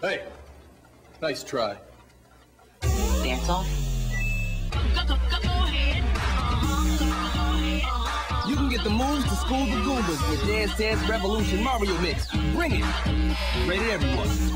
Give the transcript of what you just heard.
Hey, nice try. Dance off? You can get the moves to school the Goombas with Dance Dance Revolution Mario Mix. Bring it! Rated everyone.